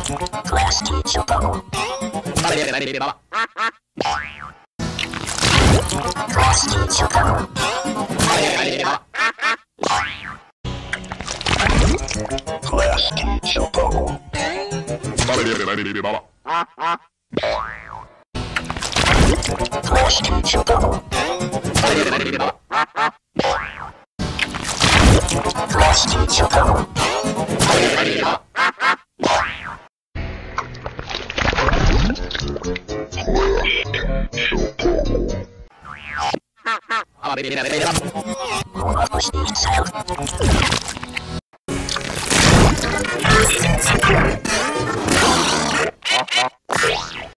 Crash Team Chopper. Crash Team Chopper. あれれれれれれれれれれれ